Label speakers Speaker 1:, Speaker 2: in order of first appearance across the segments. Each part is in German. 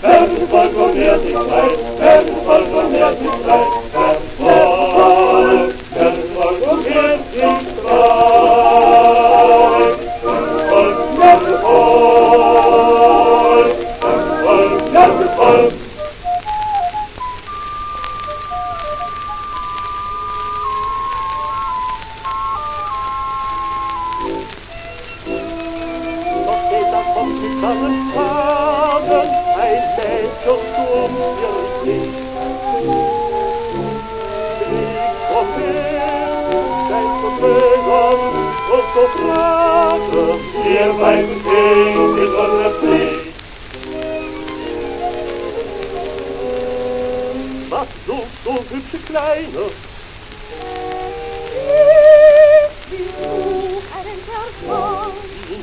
Speaker 1: Wer du bald von mir dich sei, wer du von
Speaker 2: mir dich sei, vom Gitarrenfaden ein Mädchen zu mir nicht. Und zu fragen,
Speaker 1: Wir beiden singen in unserer Pflicht.
Speaker 2: was du, hübsche Kleine?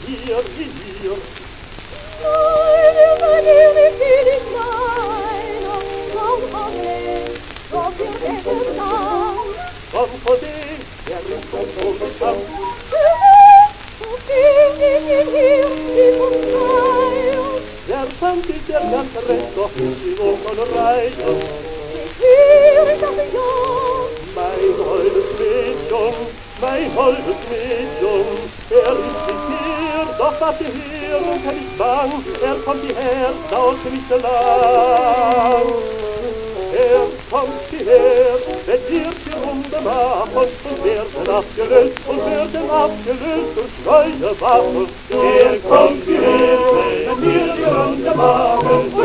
Speaker 2: Hier, hier, der ganze Recht, doch in unseren Reichen. Mein holdes Mädchen, mein holdes Mädchen, er ist nicht hier, doch was ihr hören kann ich bang, er kommt hierher, dauert nicht so lang. Er kommt hierher, wird hier die Runde machen und werden abgelöst und werden abgelöst durch neue Waffen.
Speaker 1: Er kommt hierher, wenn wir die Runde machen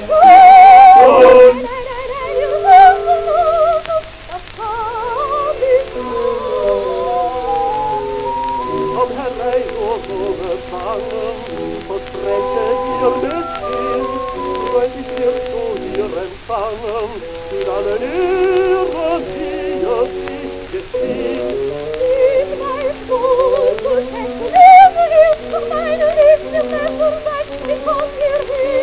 Speaker 2: people can hear.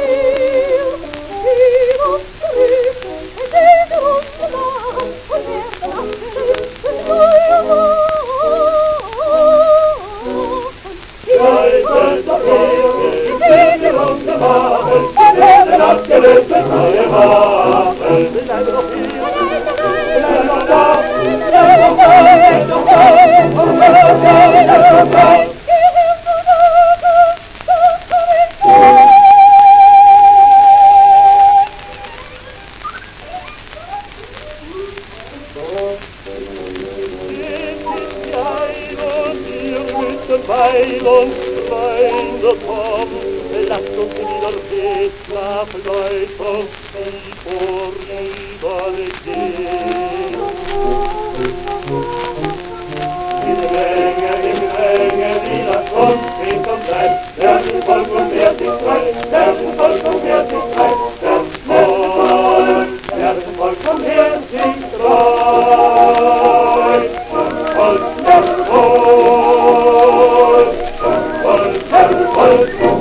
Speaker 2: Weil und Freunde
Speaker 1: so
Speaker 2: komm, lasst uns in ihren Weg nach Leuchtung, die
Speaker 1: vorübergehen. Im Ränge, im Ränge, wie das kommt, steht und bleibt, wer ist Volk und wer ist
Speaker 2: frei, wer Volk und wer ist frei, wer Volk, wer Volk und wer Lord.